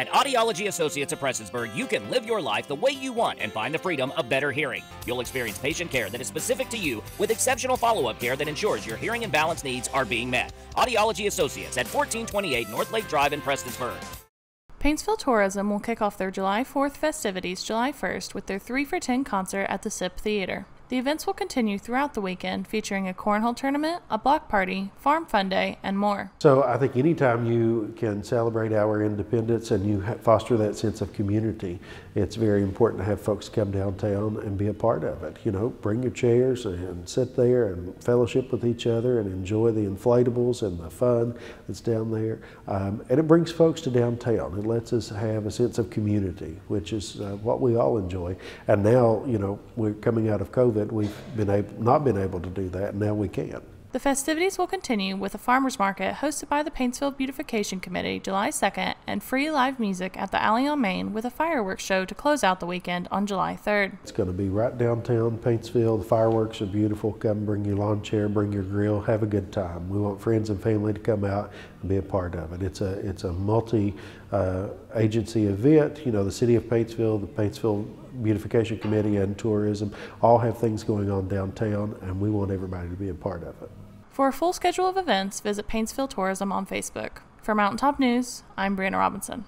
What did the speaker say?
At Audiology Associates of Prestonsburg, you can live your life the way you want and find the freedom of better hearing. You'll experience patient care that is specific to you with exceptional follow up care that ensures your hearing and balance needs are being met. Audiology Associates at 1428 North Lake Drive in Prestonsburg. Paintsville Tourism will kick off their July 4th festivities July 1st with their 3 for 10 concert at the Sipp Theater. The events will continue throughout the weekend, featuring a cornhole tournament, a block party, farm fun day, and more. So I think anytime you can celebrate our independence and you foster that sense of community, it's very important to have folks come downtown and be a part of it. You know, bring your chairs and sit there and fellowship with each other and enjoy the inflatables and the fun that's down there. Um, and it brings folks to downtown. It lets us have a sense of community, which is uh, what we all enjoy. And now, you know, we're coming out of COVID that we've been able, not been able to do that, and now we can. The festivities will continue with a farmers market hosted by the Paintsville Beautification Committee July 2nd and free live music at the Alley on Main with a fireworks show to close out the weekend on July 3rd. It's going to be right downtown Paintsville. The fireworks are beautiful. Come bring your lawn chair, bring your grill, have a good time. We want friends and family to come out and be a part of it. It's a it's a multi uh, agency event. You know, the city of Paintsville, the Paintsville Beautification Committee and tourism all have things going on downtown and we want everybody to be a part of it. For a full schedule of events, visit Paintsville Tourism on Facebook. For Mountaintop News, I'm Brianna Robinson.